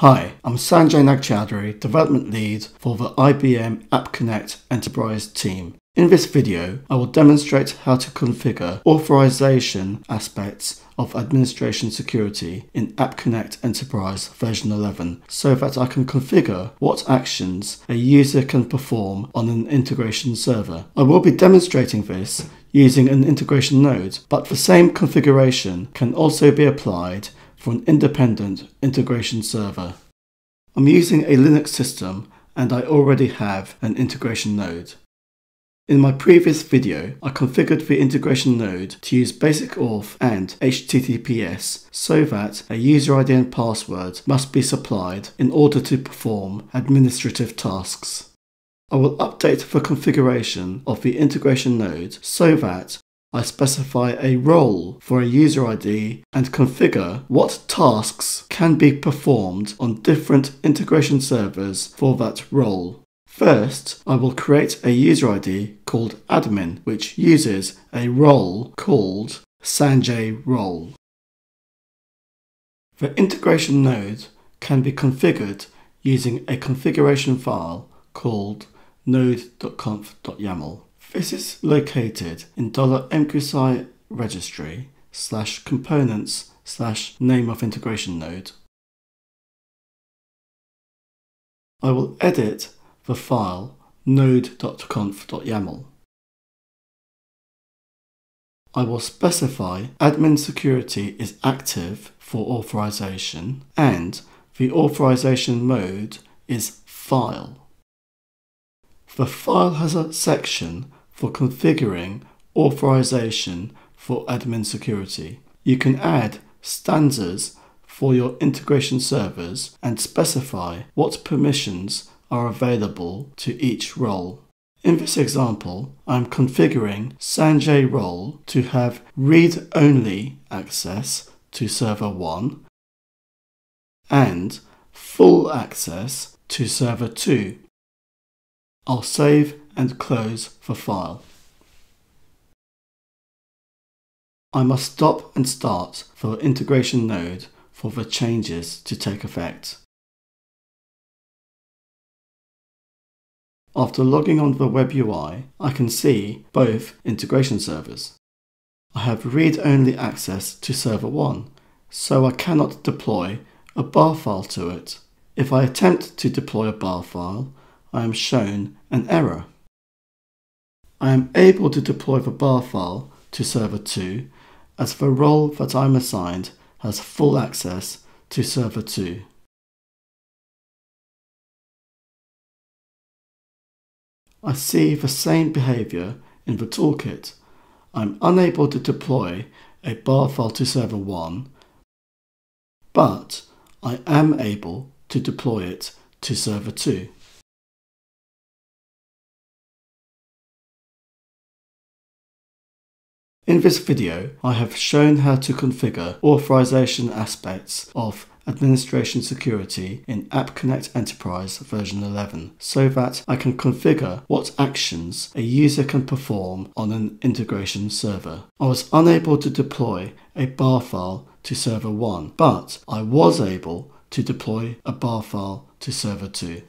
Hi, I'm Sanjay Nagchowdhury, Development Lead for the IBM App Connect Enterprise team. In this video, I will demonstrate how to configure authorization aspects of administration security in App Connect Enterprise version 11 so that I can configure what actions a user can perform on an integration server. I will be demonstrating this using an integration node, but the same configuration can also be applied for an independent integration server. I'm using a Linux system and I already have an integration node. In my previous video, I configured the integration node to use basic auth and HTTPS so that a user ID and password must be supplied in order to perform administrative tasks. I will update the configuration of the integration node so that I specify a role for a user ID and configure what tasks can be performed on different integration servers for that role. First, I will create a user ID called admin, which uses a role called Sanjay role. The integration node can be configured using a configuration file called node.conf.yaml. This is located in $mqsi registry slash components slash name of integration node. I will edit the file node.conf.yaml. I will specify admin security is active for authorization and the authorization mode is file. The file has a section for configuring authorization for admin security. You can add stanzas for your integration servers and specify what permissions are available to each role. In this example, I'm configuring Sanjay role to have read-only access to server 1 and full access to server 2. I'll save and close for file. I must stop and start the integration node for the changes to take effect. After logging on the web UI, I can see both integration servers. I have read-only access to server 1, so I cannot deploy a bar file to it. If I attempt to deploy a bar file, I am shown an error. I am able to deploy the bar file to server 2 as the role that I'm assigned has full access to server 2. I see the same behavior in the toolkit. I'm unable to deploy a bar file to server 1, but I am able to deploy it to server 2. In this video, I have shown how to configure authorization aspects of administration security in App Connect Enterprise version 11 so that I can configure what actions a user can perform on an integration server. I was unable to deploy a bar file to server 1, but I was able to deploy a bar file to server 2.